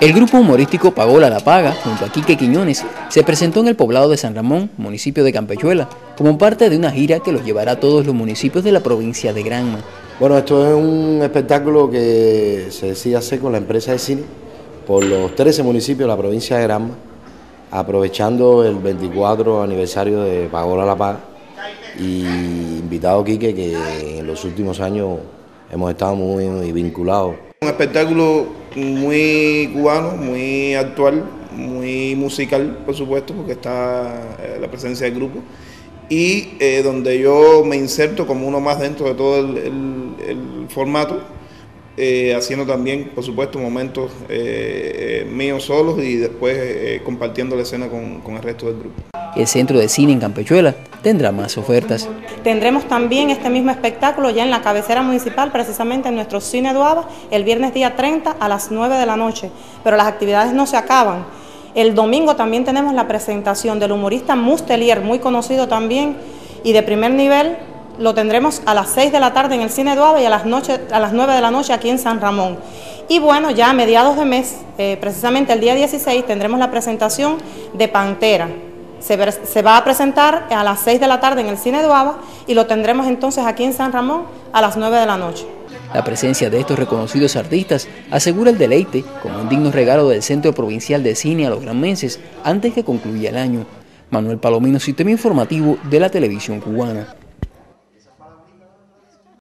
El grupo humorístico Pagola La Paga, junto a Quique Quiñones, se presentó en el poblado de San Ramón, municipio de Campechuela, como parte de una gira que los llevará a todos los municipios de la provincia de Granma. Bueno, esto es un espectáculo que se decide hacer con la empresa de cine por los 13 municipios de la provincia de Granma, aprovechando el 24 aniversario de Pagola La Paga y invitado Quique que en los últimos años hemos estado muy vinculados. Un espectáculo muy cubano, muy actual, muy musical, por supuesto, porque está eh, la presencia del grupo, y eh, donde yo me inserto como uno más dentro de todo el, formato, eh, haciendo también, por supuesto, momentos míos solos y después compartiendo la escena con el resto del grupo. El Centro de Cine en Campechuela tendrá más ofertas. Tendremos también este mismo espectáculo ya en la cabecera municipal, precisamente en nuestro Cine Duaba, el viernes día 30 a las 9 de la noche. Pero las actividades no se acaban. El domingo también tenemos la presentación del humorista Mustelier, muy conocido también y de primer nivel. Lo tendremos a las 6 de la tarde en el Cine Duaba y a las, a las 9 de la noche aquí en San Ramón. Y bueno, ya a mediados de mes, eh, precisamente el día 16, tendremos la presentación de Pantera, se, va a presentar a las 6 de la tarde en el Cine Duaba y lo tendremos entonces aquí en San Ramón a las 9 de la noche. La presencia de estos reconocidos artistas asegura el deleite como un digno regalo del Centro Provincial de Cine a los granmenses antes que concluya el año. Manuel Palomino, Sistema Informativo de la Televisión Cubana.